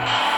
Bye.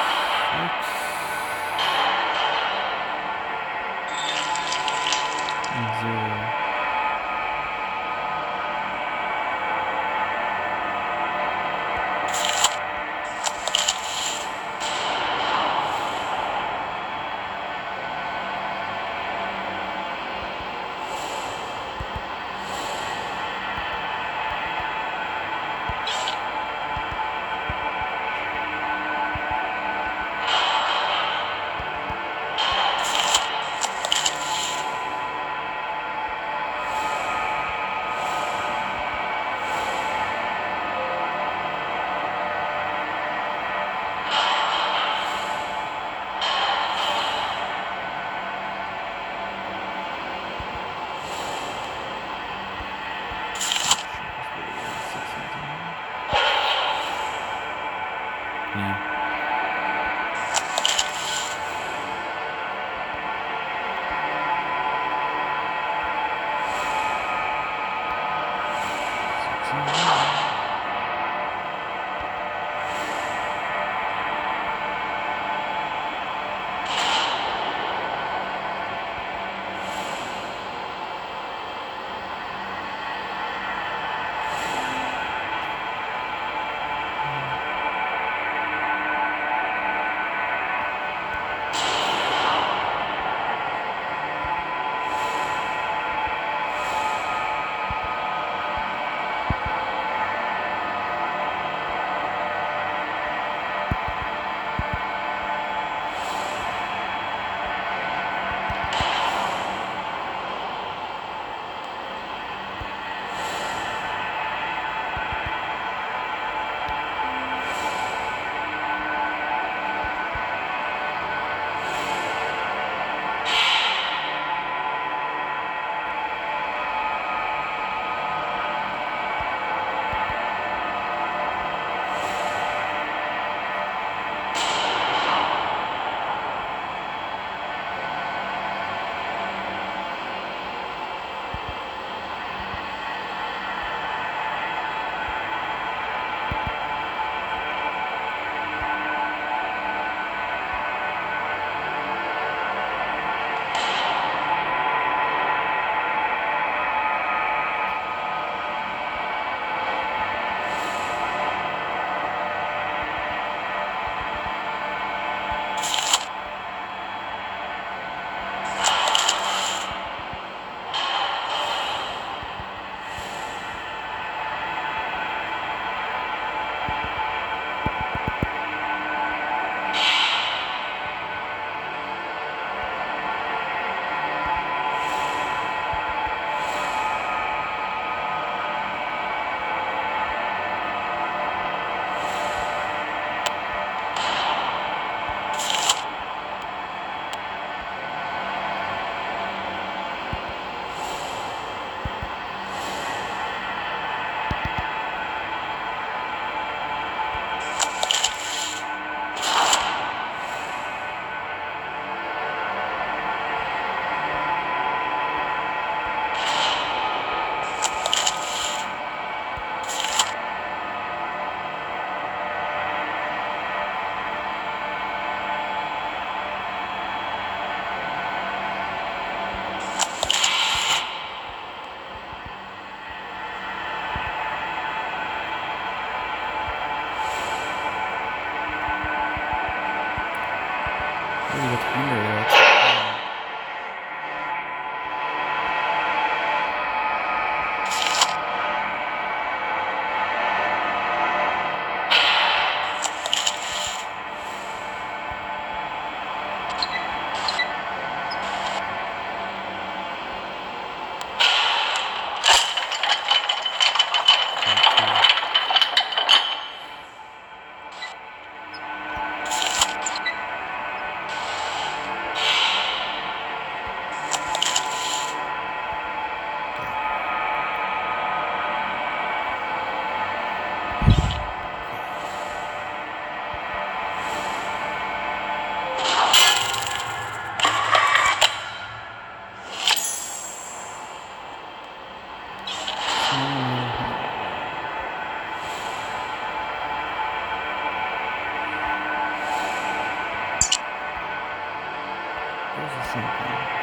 something.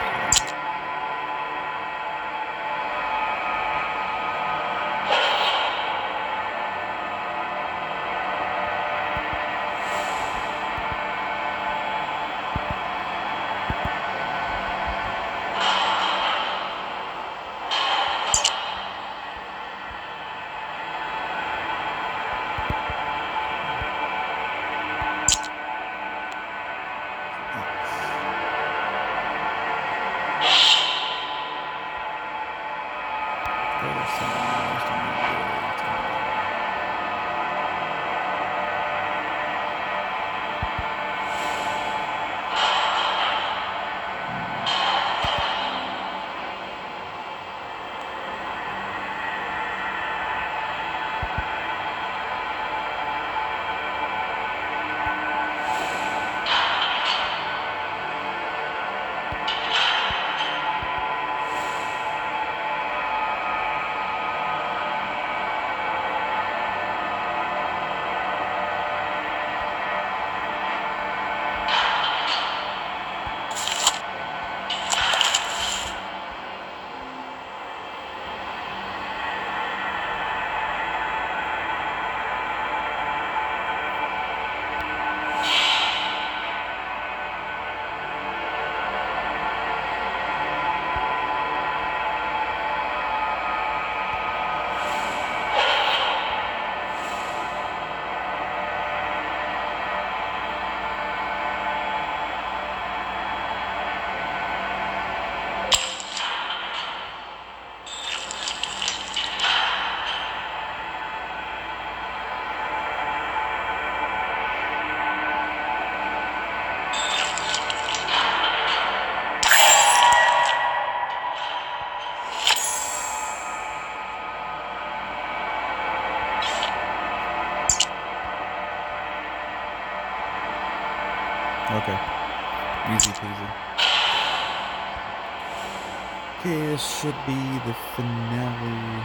Should be the finale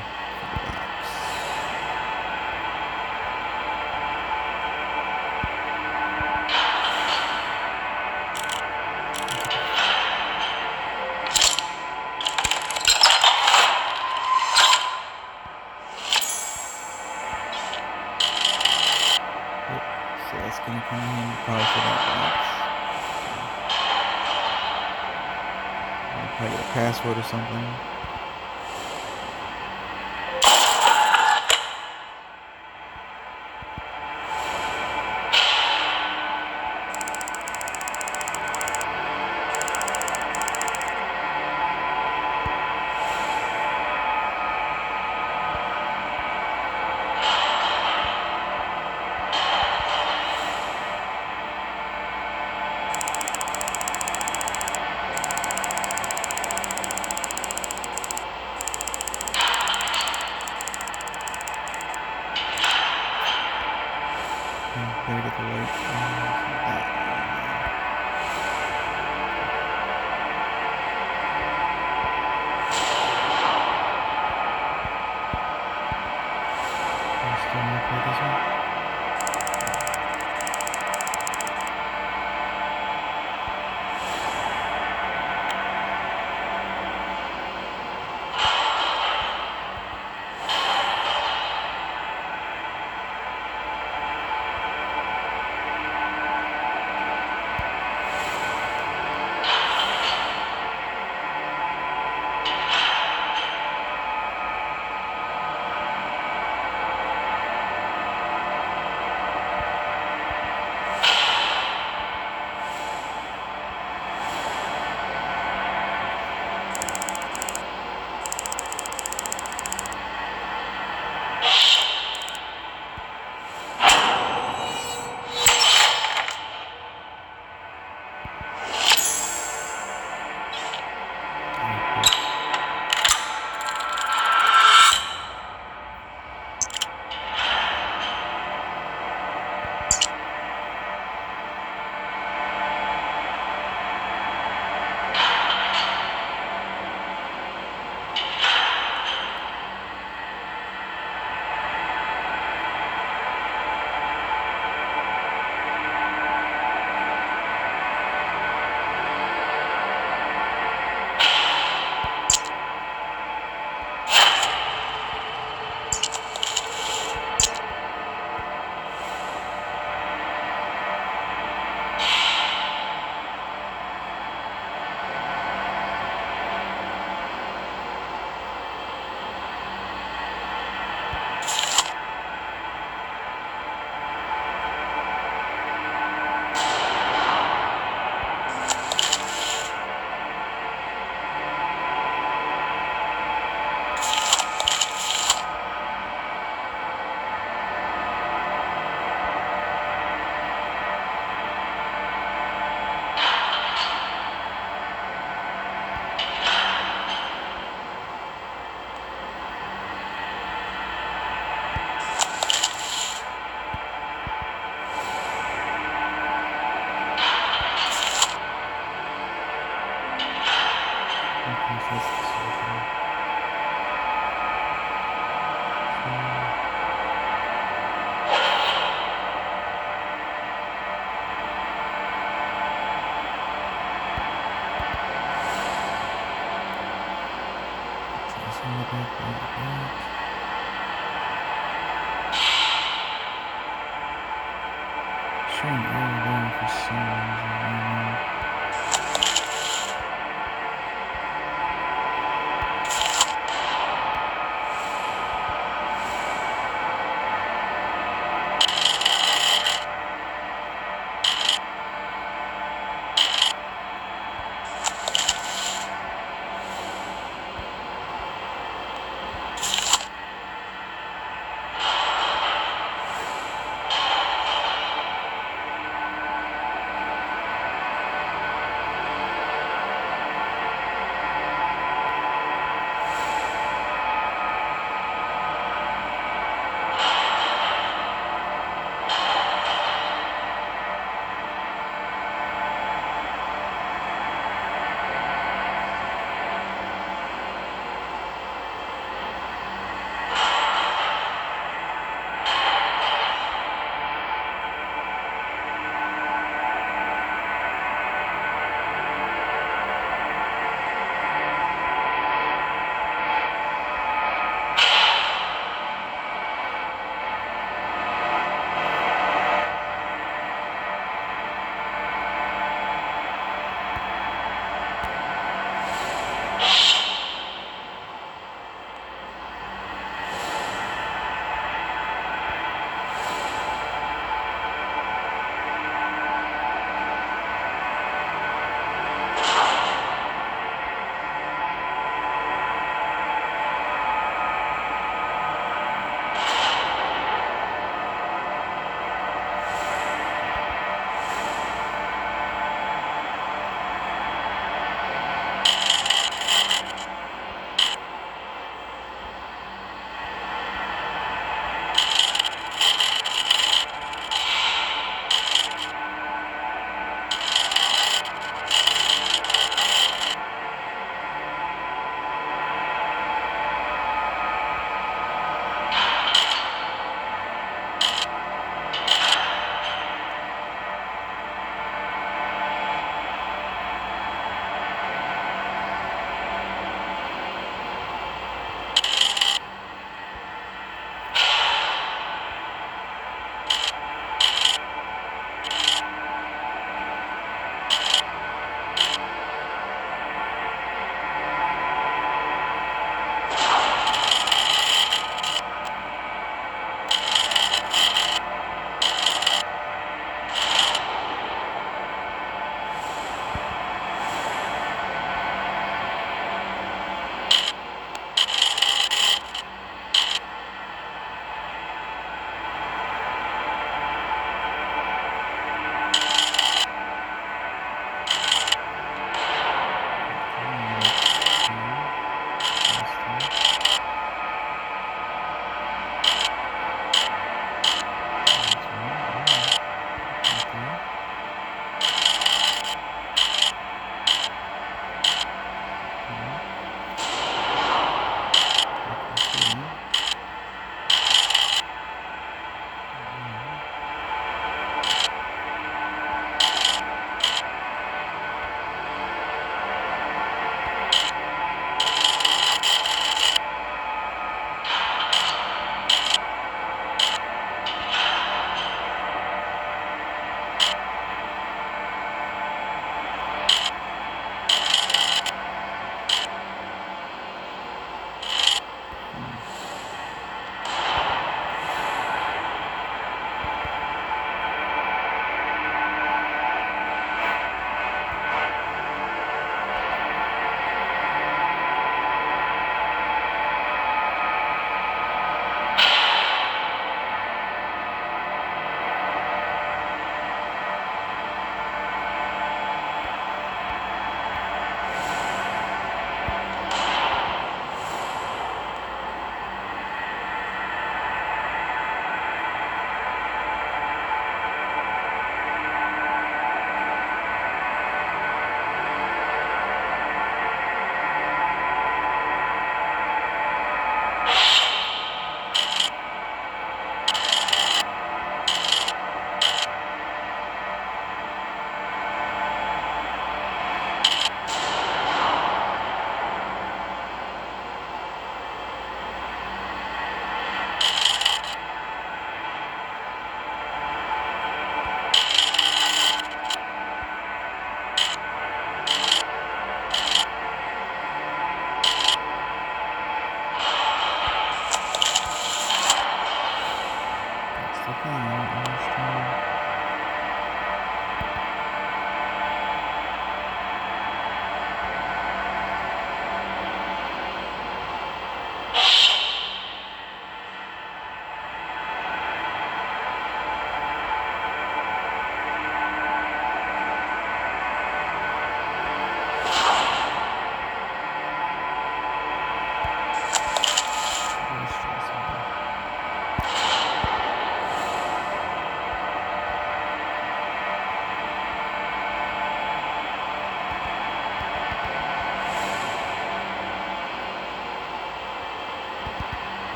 password or something.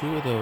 Two of those.